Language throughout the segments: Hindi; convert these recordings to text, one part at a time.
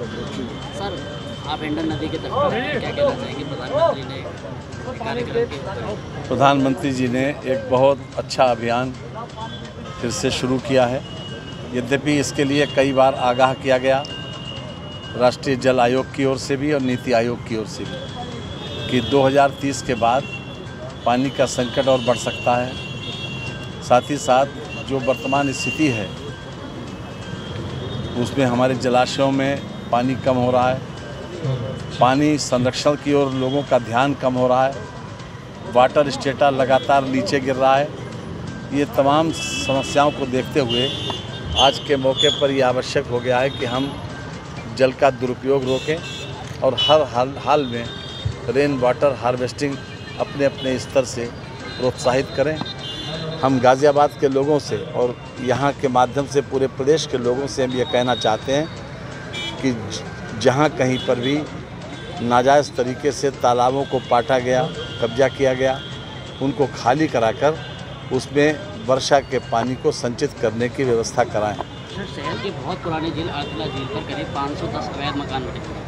सर आप नदी के तट पर क्या कहना चाहेंगे प्रधानमंत्री ने? प्रधानमंत्री जी ने एक बहुत अच्छा अभियान फिर से शुरू किया है यद्यपि इसके लिए कई बार आगाह किया गया, राष्ट्रीय जल आयोग की ओर से भी और नीति आयोग की ओर से भी, कि 2030 के बाद पानी का संकट और बढ़ सकता है साथ ही साथ जो वर्तमान स्थिति है, उसमें हमारे जलाशयों में पानी कम हो रहा है। पानी संरक्षण की ओर लोगों का ध्यान कम हो रहा है। वाटर स्टेटा लगातार नीचे गिर रहा है। ये तमाम समस्याओं को देखते हुए आज के मौके पर ये आवश्यक हो गया है कि हम जल का दुरुपयोग रोकें और हर हाल हाल में रेन वाटर हार्वेस्टिंग अपने अपने स्तर से प्रोत्साहित करें। हम गाज़ियाबाद के लोगों से और यहाँ के माध्यम से पूरे प्रदेश के लोगों से हम ये कहना चाहते हैं कि जहाँ कहीं पर भी नाजायज़ तरीके से तालाबों को पाटा गया, कब्जा किया गया, उनको खाली कराकर उसमें वर्षा के पानी को संचित करने की व्यवस्था कराएँ। सर, शहर के बहुत पुराने झील आरतला झील पर करीब 510 अवैध मकान बने।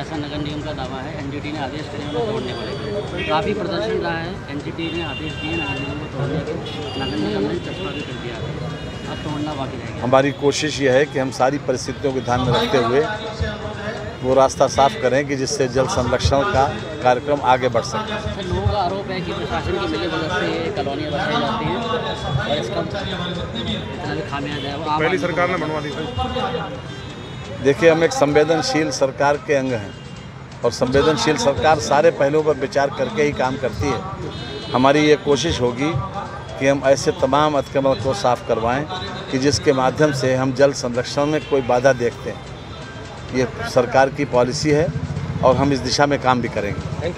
ऐसा नगर निगम का दावा है, एनजीटी ने आदेश करे उन्हें तोड़ने लेकर काफ़ी प्रदर्शन रहा है, एनजीटी ने आदेश दिए, नगर निगम को तोड़ने के नगर निगम ने चस्पा भी कर दिया अब तोड़ना बाकी रह हमारी कोशिश ये है कि हम सारी परिस्थितियों को ध्यान में रखते हुए वो रास्ता साफ़ करें कि जिससे जल संरक्षण का कार्यक्रम आगे बढ़ सके। सर लोगों का आरोप है कि प्रशासन की मिली भगत से कॉलोनियाँ बसाई जाती हैं और इसका जितना भी खामियाजा है। वो पहली सरकार ने बनवा दी थी। देखिए हम एक संवेदनशील सरकार के अंग हैं और संवेदनशील सरकार सारे पहलुओं पर विचार करके ही काम करती है। हमारी ये कोशिश होगी कि हम ऐसे तमाम अतिक्रमण को साफ़ करवाएँ कि जिसके माध्यम से हम जल संरक्षण में कोई बाधा देखते हैं। ये सरकार की पॉलिसी है और हम इस दिशा में काम भी करेंगे।